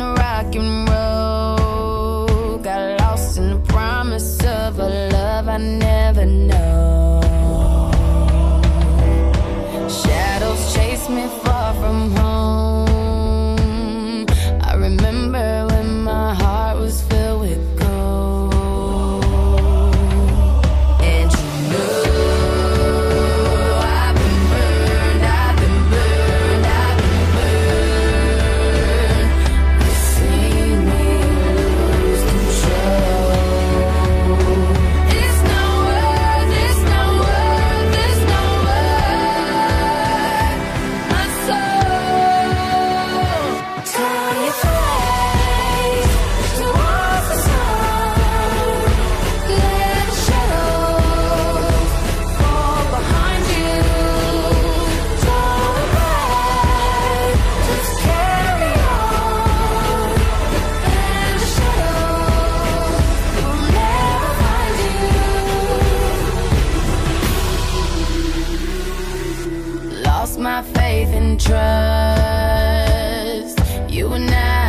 rock and roll. Got lost in the promise of a love I never know. faith and trust. You and I.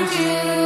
around you.